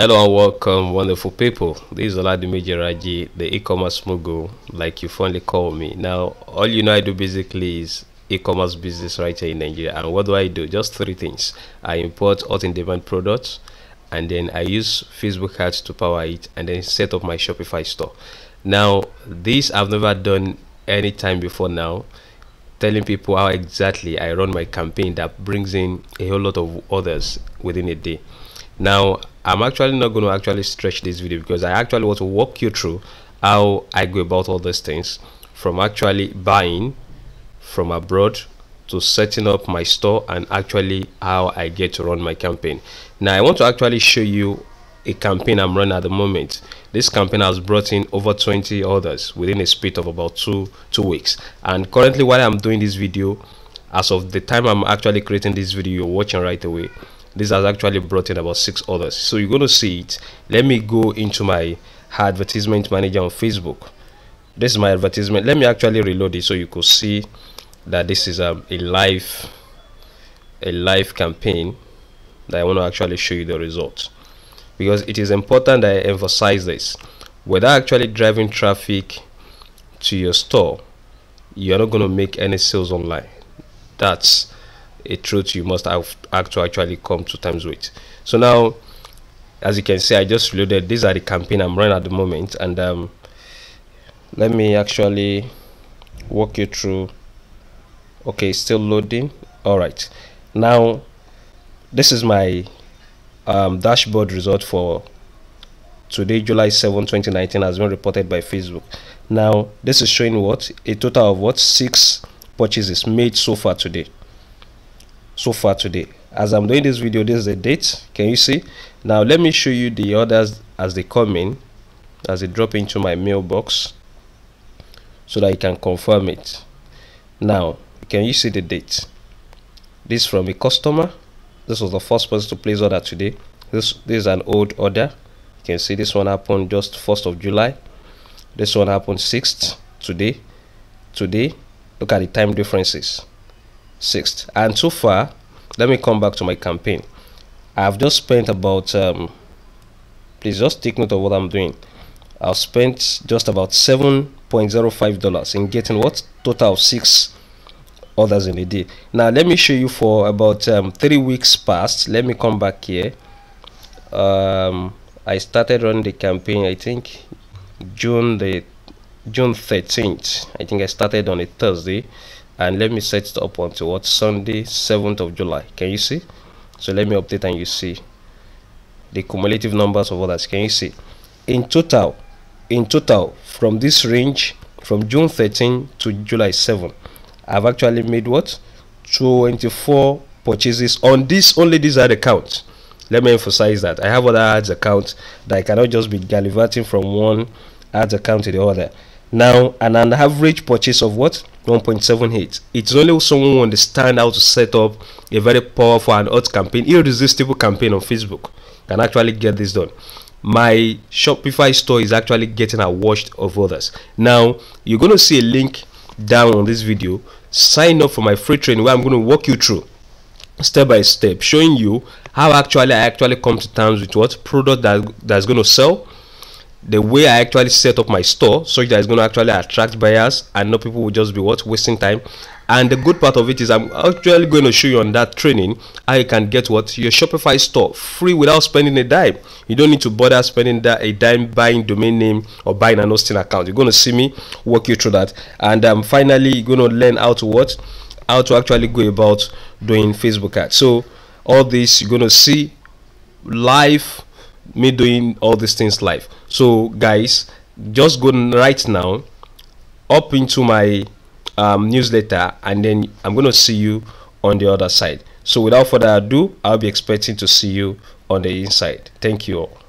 Hello and welcome, wonderful people. This is Oladimi Raji, the e-commerce mogul, like you fondly call me. Now, all you know I do basically is e-commerce business right here in Nigeria. And what do I do? Just three things. I import hot in-demand products, and then I use Facebook ads to power it, and then set up my Shopify store. Now, this I've never done any time before now telling people how exactly I run my campaign that brings in a whole lot of others within a day. Now, I'm actually not going to actually stretch this video because I actually want to walk you through how I go about all these things from actually buying from abroad to setting up my store and actually how I get to run my campaign. Now, I want to actually show you a campaign I'm running at the moment. This campaign has brought in over 20 orders within a space of about two two weeks. And currently, while I'm doing this video, as of the time I'm actually creating this video, you're watching right away this has actually brought in about six others. So you're going to see it. Let me go into my advertisement manager on facebook. This is my advertisement. Let me actually reload it so you could see that this is um, a live a live campaign that i want to actually show you the results. Because it is important that i emphasize this. Without actually driving traffic to your store you're not going to make any sales online. That's a truth you must have, have to actually come to terms with. So now, as you can see, I just loaded. These are the campaign I'm running at the moment, and um, let me actually walk you through. Okay, still loading. All right, now this is my um, dashboard result for today, July 7, 2019, has been reported by Facebook. Now, this is showing what a total of what six purchases made so far today so far today. As i'm doing this video this is the date. Can you see? Now let me show you the orders as they come in as they drop into my mailbox so that you can confirm it. Now can you see the date? This from a customer. This was the first person to place order today. This this is an old order. You can see this one happened just 1st of july. This one happened 6th today. Today look at the time differences 6th and so far let me come back to my campaign. I've just spent about um, please just take note of what i'm doing. I've spent just about 7.05 dollars in getting what? Total of six orders in a day. Now let me show you for about um, three weeks past. Let me come back here. Um, i started running the campaign i think june the june 13th i think i started on a thursday and let me set it up until what sunday 7th of july. Can you see? So let me update and you see the cumulative numbers of orders can you see? In total in total from this range from june 13 to july 7 i've actually made what? 24 purchases on this only this ad account. Let me emphasize that. I have other ads accounts that i cannot just be gallivanting from one ads account to the other now an, an average purchase of what? 1.78 it's only someone who understand how to set up a very powerful and hot campaign irresistible campaign on facebook can actually get this done. My shopify store is actually getting a watch of others. Now you're going to see a link down on this video. Sign up for my free training where i'm going to walk you through step by step showing you how actually i actually come to terms with what product that that's going to sell the way I actually set up my store such that it's going to actually attract buyers and not people will just be what wasting time. And the good part of it is I'm actually going to show you on that training how you can get what your Shopify store free without spending a dime. You don't need to bother spending that a dime buying domain name or buying an hosting account. You're going to see me walk you through that. And um, finally, you're going to learn how to what how to actually go about doing Facebook ads. So all this you're going to see live me doing all these things live. So guys just go right now up into my um, newsletter and then i'm going to see you on the other side. So without further ado i'll be expecting to see you on the inside. Thank you all